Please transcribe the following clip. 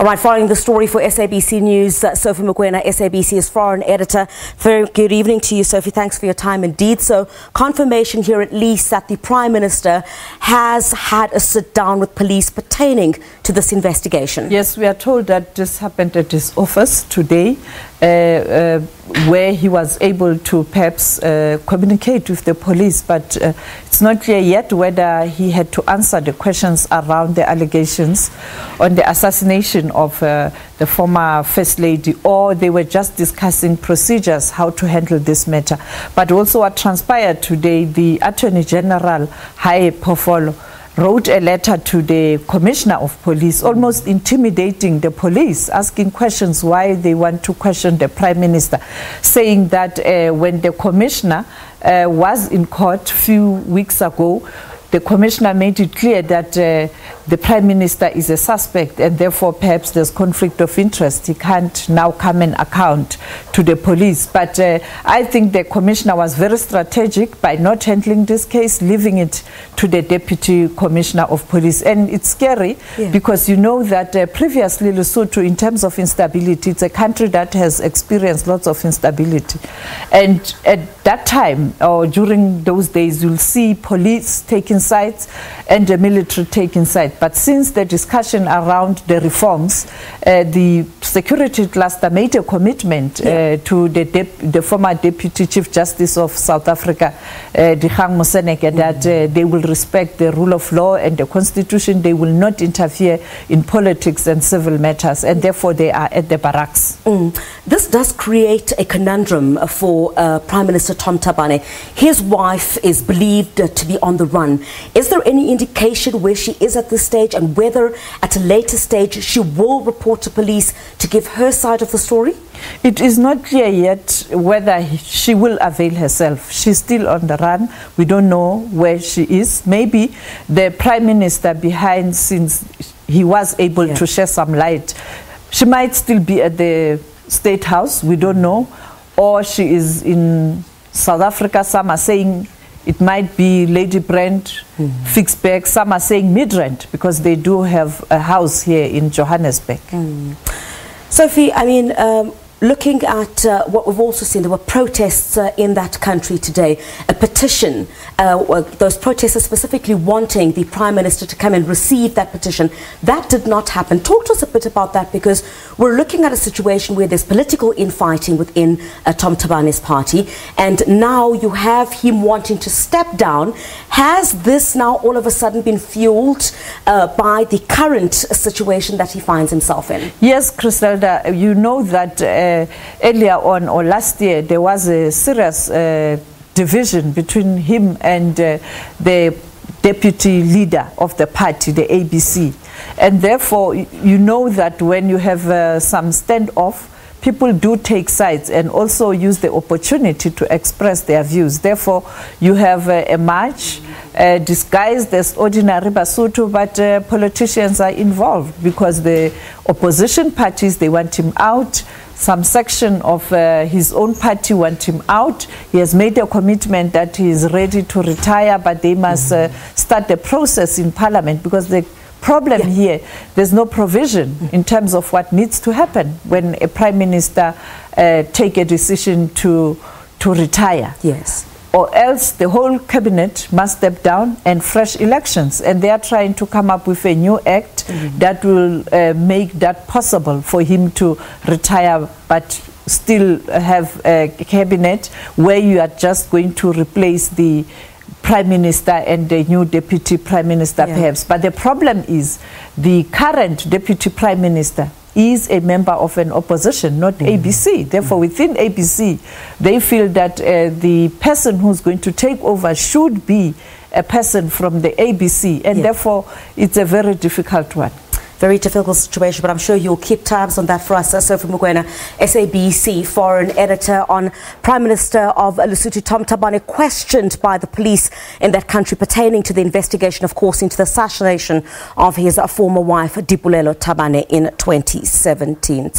All right, following the story for SABC News, uh, Sophie Mokoena, SABC's foreign editor. Very good evening to you, Sophie. Thanks for your time indeed. So, confirmation here at least that the Prime Minister has had a sit down with police pertaining to this investigation. Yes, we are told that this happened at his office today, uh, uh, where he was able to perhaps uh, communicate with the police, but uh, it's not clear yet whether he had to answer the questions around the allegations on the assassination of uh, the former First Lady, or they were just discussing procedures, how to handle this matter. But also what transpired today, the Attorney General, Haae Phoofolo, wrote a letter to the commissioner of police, almost intimidating the police, asking questions why they want to question the prime minister, saying that uh, when the commissioner uh, was in court a few weeks ago, the commissioner made it clear that uh, the prime minister is a suspect and therefore perhaps there's conflict of interest. He can't now come and account to the police. But uh, I think the commissioner was very strategic by not handling this case, leaving it to the deputy commissioner of police. And it's scary yeah. because you know that uh, previously Lesotho, in terms of instability, it's a country that has experienced lots of instability. And at that time, or during those days, you'll see police taking sides and the military taking sides. But since the discussion around the reforms, uh, the security cluster made a commitment uh, to the, the, former Deputy Chief Justice of South Africa, uh, Dikgang Moseneke, mm -hmm. that uh, they will respect the rule of law and the constitution. They will not interfere in politics and civil matters, and therefore they are at the barracks. Mm. This does create a conundrum for uh, Prime Minister Tom Thabane. His wife is believed to be on the run. Is there any indication where she is at this stage and whether at a later stage she will report to police to give her side of the story? It is not clear yet whether she will avail herself. She's still on the run. We don't know where she is. Maybe the Prime Minister behind, since he was able yeah. to shed some light, she might still be at the State House. We don't know. Or she is in South Africa. Some are saying it might be Ladybrand, mm. Ficksburg. Some are saying Midrand because they do have a house here in Johannesburg. Mm. Sophie, I mean, um, looking at uh, what we've also seen, there were protests uh, in that country today, a petition, uh, those protesters specifically wanting the Prime Minister to come and receive that petition. That did not happen. Talk to us a bit about that because we're looking at a situation where there's political infighting within uh, Tom Thabane's party, and now you have him wanting to step down. Has this now all of a sudden been fueled uh, by the current situation that he finds himself in? Yes, Griselda, you know that uh, earlier on or last year, there was a serious uh, division between him and uh, the deputy leader of the party, the ABC. And therefore, you know that when you have uh, some standoff, people do take sides and also use the opportunity to express their views. Therefore, you have uh, a march uh, disguised as ordinary Basotho, but uh, politicians are involved because the opposition parties, they want him out. Some section of uh, his own party want him out. He has made a commitment that he is ready to retire, but they must uh, start the process in parliament because the problem yeah. here, there's no provision in terms of what needs to happen when a prime minister uh, take a decision to, to retire. Yes or else the whole cabinet must step down and fresh elections. And they are trying to come up with a new act mm -hmm. that will uh, make that possible for him to retire, but still have a cabinet where you are just going to replace the prime minister and the new deputy prime minister yeah. perhaps. But the problem is the current deputy prime minister is a member of an opposition, not mm. ABC. Therefore, mm. within ABC, they feel that uh, the person who's going to take over should be a person from the ABC, and yeah. therefore, it's a very difficult one very difficult situation, but I'm sure you'll keep tabs on that for us. Sophie Mokoena, SABC foreign editor on Prime Minister of Lesotho, Tom Thabane, questioned by the police in that country pertaining to the investigation, of course, into the assassination of his former wife, Lipolelo Thabane, in 2017.